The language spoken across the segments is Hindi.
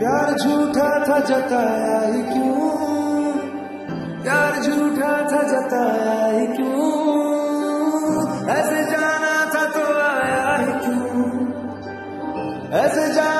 प्यार झूठा था जताया ही क्यों? प्यार झूठा था जताया ही क्यों? ऐसे जाना था तो आया ही क्यों? ऐसे जाना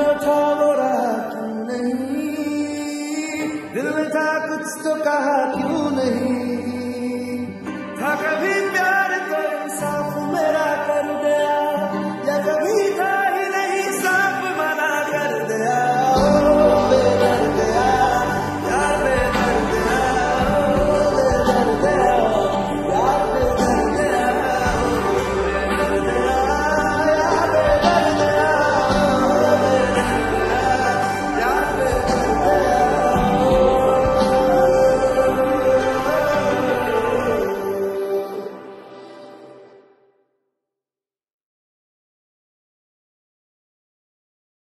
न क्यों नहीं? दिल में था कुछ तो कहा क्यों नहीं?